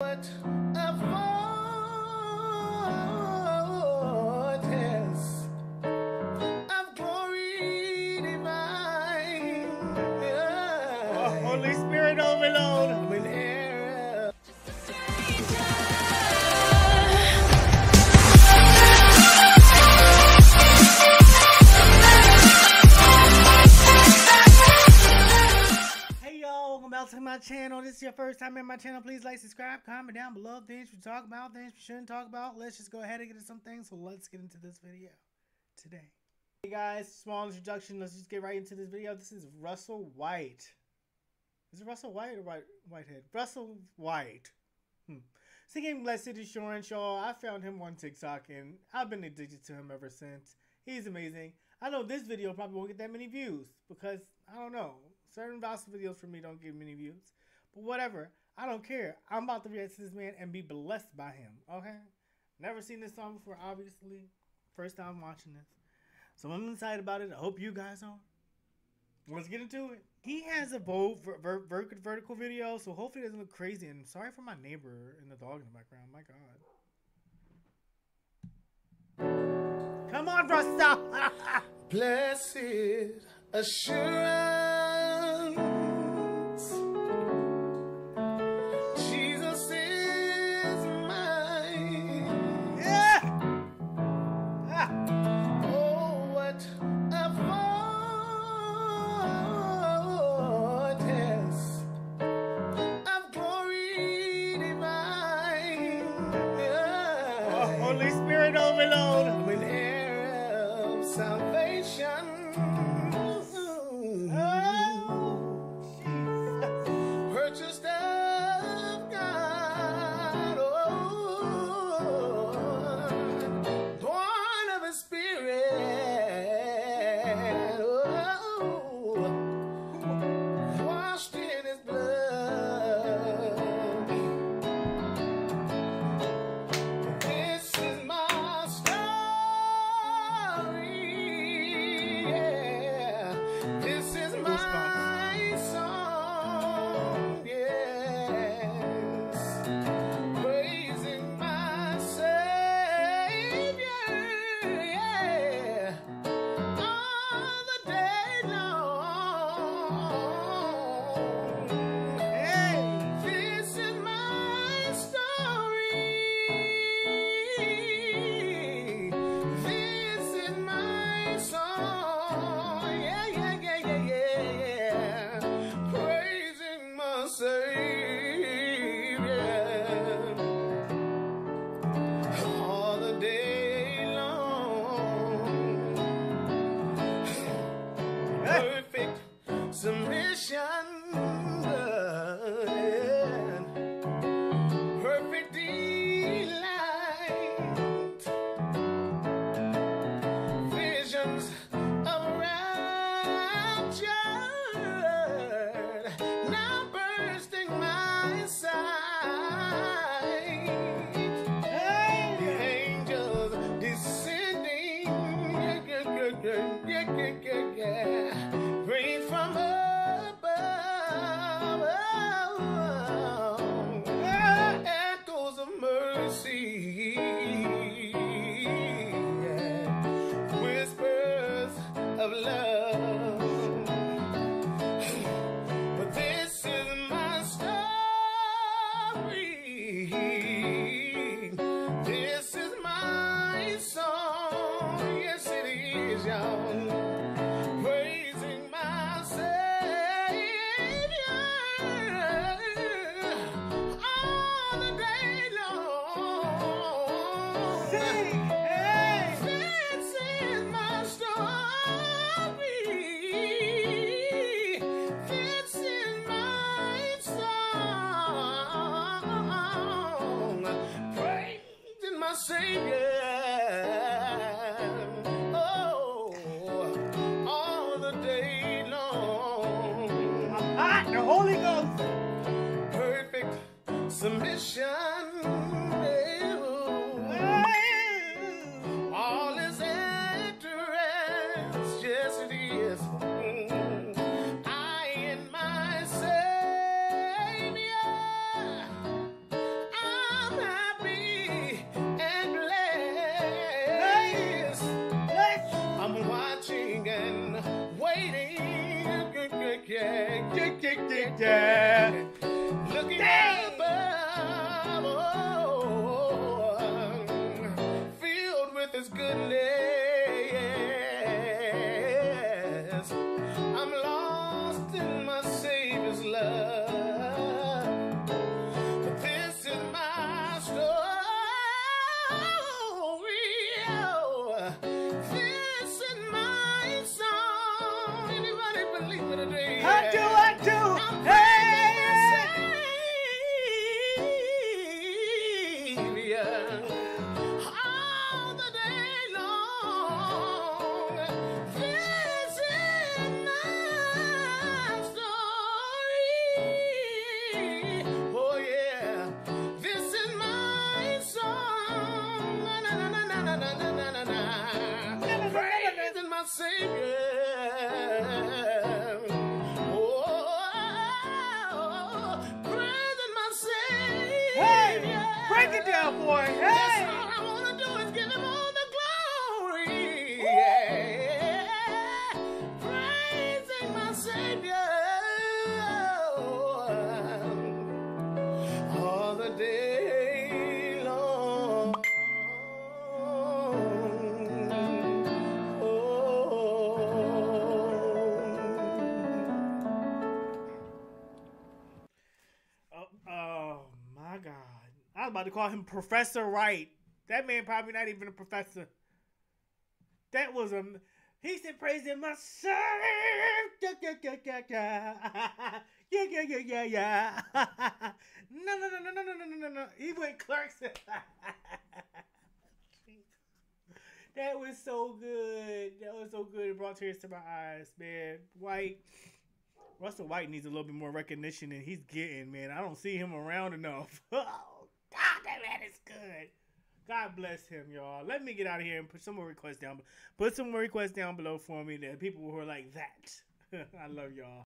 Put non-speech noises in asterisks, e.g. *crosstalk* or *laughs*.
What back to my channel. This is your first time in my channel. Please like, subscribe, comment down below things we talk about, things we shouldn't talk about. Let's just go ahead and get into some things. So let's get into this video today. Hey guys, small introduction. Let's just get right into this video. This is Russell White. Is it Russell White or White Whitehead? Russell White. Hmm. Singing Blessed Assurance, y'all. I found him on TikTok and I've been addicted to him ever since. He's amazing. I know this video probably won't get that many views because I don't know. Certain gospel videos for me don't get many views. But whatever. I don't care. I'm about to react to this man and be blessed by him. Okay? Never seen this song before, obviously. First time watching this. So I'm excited about it. I hope you guys are. Let's get into it. He has a bold ver- ver- ver- vertical video, so hopefully it doesn't look crazy. And sorry for my neighbor and the dog in the background. My God. Come on, Russell. *laughs* Blessed assurance, Yeah. alegria. To call him Professor Wright. That man probably not even a professor. That was a. He said, "Praising my son." *laughs* Yeah, yeah, yeah, yeah, yeah. Yeah, yeah, yeah, yeah, yeah. *laughs* No, no, no, no, no, no, no, no, no. He went Clarkson. *laughs* that was so good. That was so good. It brought tears to my eyes, man. White. Russell White needs a little bit more recognition than he's getting, man. I don't see him around enough. God, that man is good. God bless him, y'all. Let me get out of here and put some more requests down. Put some more requests down below for me that people who are like that. *laughs* I love y'all.